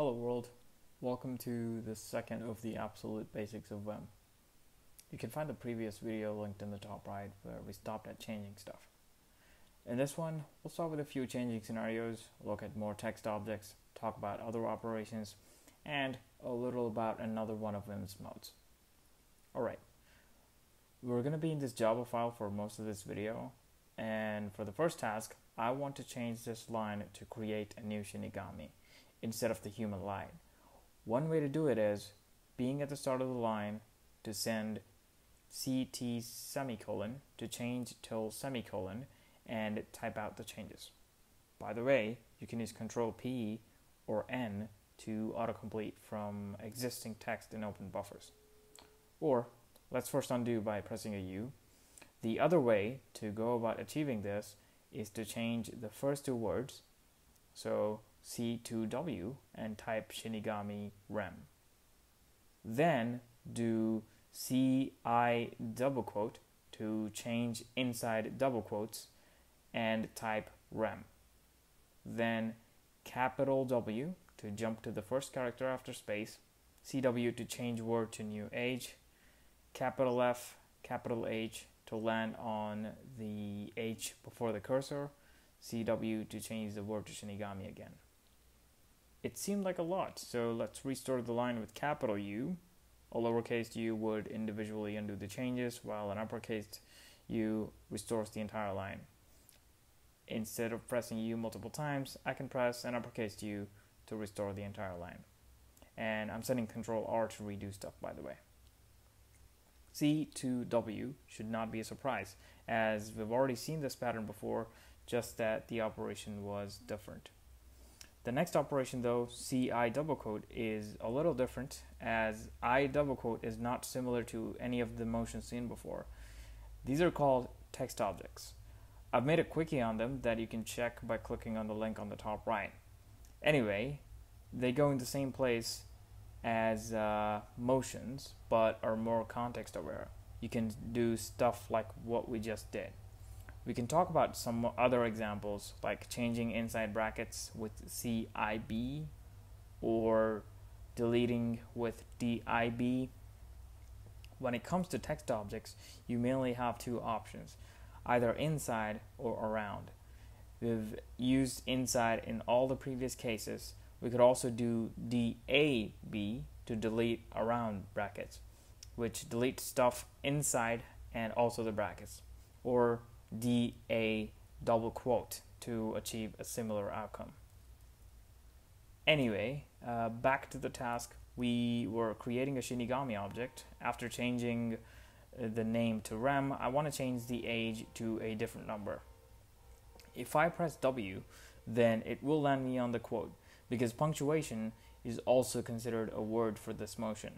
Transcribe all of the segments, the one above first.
Hello world, welcome to the second of the absolute basics of Vim. You can find the previous video linked in the top right where we stopped at changing stuff. In this one, we'll start with a few changing scenarios, look at more text objects, talk about other operations, and a little about another one of Vim's modes. Alright, we're going to be in this Java file for most of this video, and for the first task, I want to change this line to create a new Shinigami instead of the human line. One way to do it is being at the start of the line to send CT semicolon to change till semicolon and type out the changes. By the way, you can use Control P or N to autocomplete from existing text in open buffers. Or let's first undo by pressing a U. The other way to go about achieving this is to change the first two words. So C2W and type Shinigami Rem. Then do CI double quote to change inside double quotes and type Rem. Then capital W to jump to the first character after space, CW to change word to new age, capital F, capital H to land on the H before the cursor, CW to change the word to Shinigami again. It seemed like a lot, so let's restore the line with capital U. A lowercase u would individually undo the changes, while an uppercase u restores the entire line. Instead of pressing u multiple times, I can press an uppercase u to restore the entire line. And I'm setting Control R to redo stuff, by the way. C to W should not be a surprise, as we've already seen this pattern before, just that the operation was different. The next operation though, CI double quote, is a little different as I double quote is not similar to any of the motions seen before. These are called text objects. I've made a quickie on them that you can check by clicking on the link on the top right. Anyway, they go in the same place as uh, motions but are more context aware. You can do stuff like what we just did. We can talk about some other examples like changing inside brackets with CIB or deleting with DIB. When it comes to text objects, you mainly have two options, either inside or around. We've used inside in all the previous cases. We could also do DAB to delete around brackets, which deletes stuff inside and also the brackets, or DA double quote to achieve a similar outcome. Anyway, uh, back to the task. We were creating a Shinigami object. After changing uh, the name to Rem, I want to change the age to a different number. If I press W, then it will land me on the quote because punctuation is also considered a word for this motion.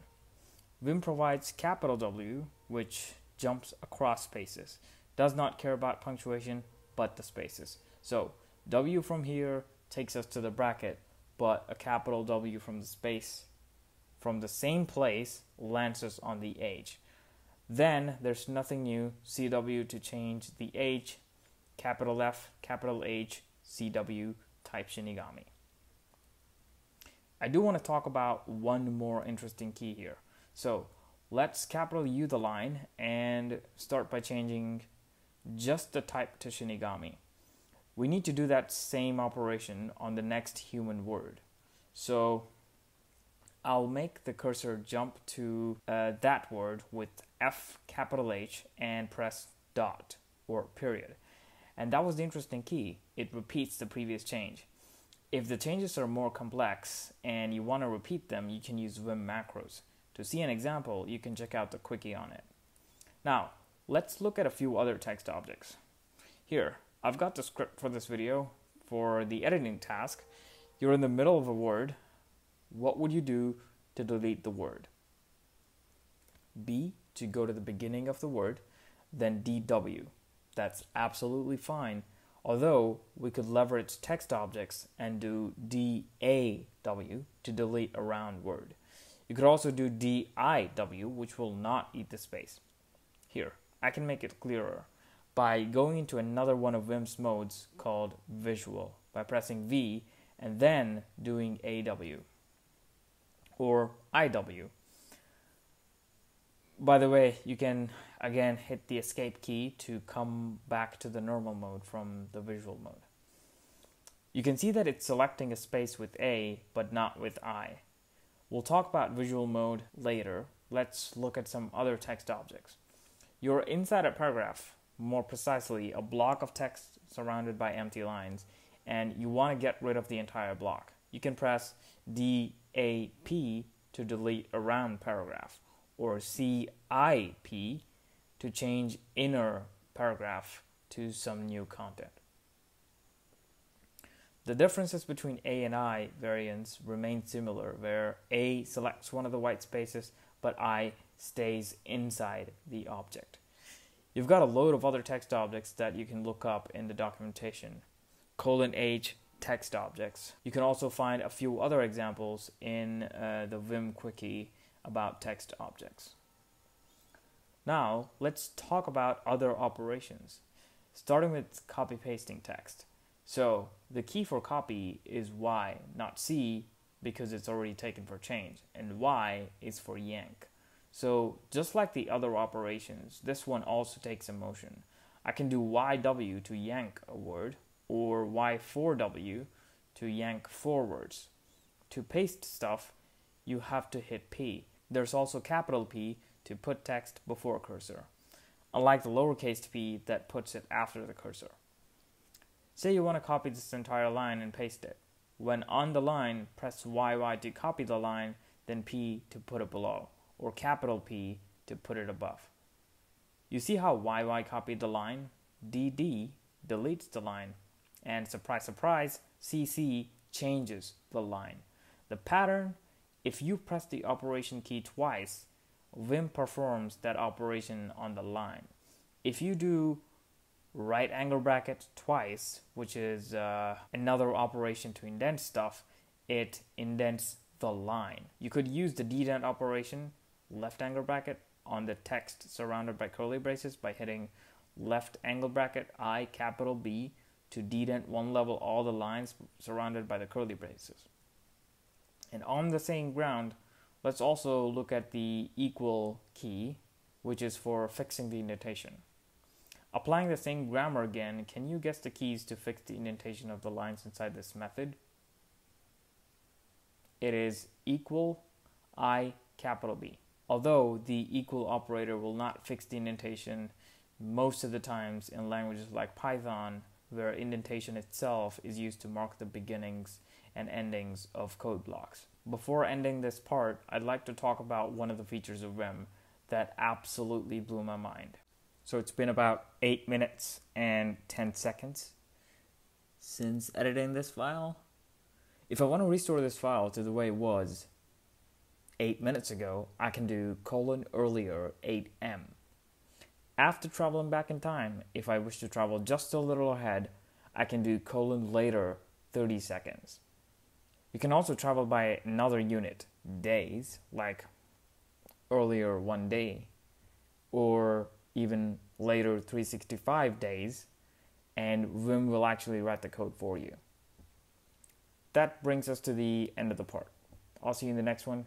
Vim provides capital W, which jumps across spaces does not care about punctuation but the spaces. So W from here takes us to the bracket, but a capital W from the space from the same place lands us on the H. Then there's nothing new, CW to change the H, capital F, capital H, CW, type Shinigami. I do want to talk about one more interesting key here. So let's capital U the line and start by changing just the type to Shinigami. We need to do that same operation on the next human word. So I'll make the cursor jump to uh, that word with F capital H and press dot or period. And that was the interesting key. It repeats the previous change. If the changes are more complex and you want to repeat them, you can use Vim macros. To see an example, you can check out the quickie on it. Now, Let's look at a few other text objects. Here, I've got the script for this video for the editing task. You're in the middle of a word. What would you do to delete the word? B to go to the beginning of the word, then DW. That's absolutely fine, although we could leverage text objects and do DAW to delete a round word. You could also do DIW, which will not eat the space. Here, I can make it clearer by going into another one of Vim's modes called Visual by pressing V and then doing AW. or IW. By the way, you can again hit the escape key to come back to the normal mode from the visual mode. You can see that it's selecting a space with A but not with I. We'll talk about visual mode later. Let's look at some other text objects. You're inside a paragraph, more precisely, a block of text surrounded by empty lines, and you want to get rid of the entire block. You can press DAP to delete a round paragraph, or CIP to change inner paragraph to some new content. The differences between A and I variants remain similar, where A selects one of the white spaces, but I stays inside the object. You've got a load of other text objects that you can look up in the documentation. Colon H text objects. You can also find a few other examples in uh, the Vim Quickie about text objects. Now, let's talk about other operations, starting with copy pasting text. So, the key for copy is Y, not C, because it's already taken for change, and Y is for yank. So, just like the other operations, this one also takes a motion. I can do YW to yank a word, or Y4W to yank forwards. To paste stuff, you have to hit P. There's also capital P to put text before cursor, unlike the lowercase p that puts it after the cursor. Say you want to copy this entire line and paste it. When on the line, press YY to copy the line, then P to put it below, or capital P to put it above. You see how YY copied the line? DD deletes the line, and surprise, surprise, CC changes the line. The pattern, if you press the operation key twice, Vim performs that operation on the line. If you do right angle bracket twice, which is uh, another operation to indent stuff, it indents the line. You could use the dedent operation, left angle bracket, on the text surrounded by curly braces by hitting left angle bracket I capital B to dedent one level all the lines surrounded by the curly braces. And on the same ground, Let's also look at the equal key, which is for fixing the indentation. Applying the same grammar again, can you guess the keys to fix the indentation of the lines inside this method? It is equal I capital B. Although the equal operator will not fix the indentation most of the times in languages like Python, where indentation itself is used to mark the beginnings and endings of code blocks. Before ending this part, I'd like to talk about one of the features of Vim that absolutely blew my mind. So it's been about 8 minutes and 10 seconds since editing this file. If I want to restore this file to the way it was 8 minutes ago, I can do colon earlier 8m. After traveling back in time, if I wish to travel just a little ahead, I can do colon later 30 seconds. You can also travel by another unit, days, like earlier one day, or even later 365 days, and Vim will actually write the code for you. That brings us to the end of the part. I'll see you in the next one.